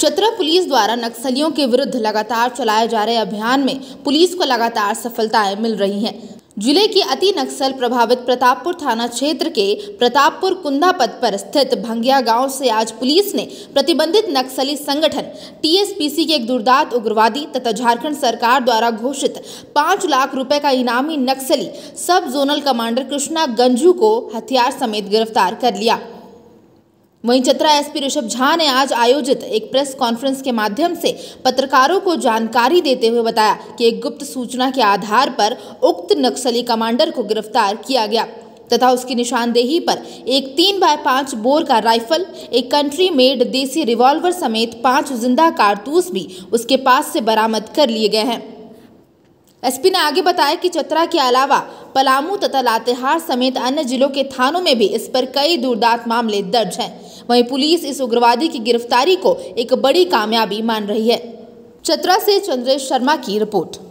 Chatra police द्वारा नक्सलियों के विरुद्ध लगातार चलाए जा रहे अभियान में पुलिस को लगातार सफलताएँ मिल रही हैं। ज़िले के अति नक्सल प्रभावित प्रतापपुर थाना क्षेत्र के प्रतापपुर कुंदा पद पर स्थित भंगिया गाँव से आज पुलिस ने प्रतिबंधित नक्सली संगठन टीएसपीसी के एक दुर्दांत उग्रवादी तथा झारखंड सरकार द्वारा घोषित पाँच लाख रुपए का इनामी नक्सली सब जोनल कमांडर कृष्णा गंजू को हथियार समेत गिरफ़्तार कर लिया। वहीं चतरा एसपी ऋषभ झा ने आज आयोजित एक प्रेस कॉन्फ्रेंस के माध्यम से पत्रकारों को जानकारी देते हुए बताया कि एक गुप्त सूचना के आधार पर उक्त नक्सली कमांडर को गिरफ़्तार किया गया तथा उसकी निशानदेही पर एक तीन बाय पाँच बोर का राइफल, एक कंट्री मेड देसी रिवॉल्वर समेत पाँच ज़िंदा कारतूस भी उसके पास से बरामद कर लिए गए हैं। एसपी ने आगे बताया कि चतरा के अलावा पलामू तथा लातेहार समेत अन्य जिलों के थानों में भी इस पर कई दूरदात मामले दर्ज हैं। वहीं पुलिस इस उग्रवादी की गिरफ्तारी को एक बड़ी कामयाबी मान रही है। चतरा से चंद्रेश शर्मा की रिपोर्ट।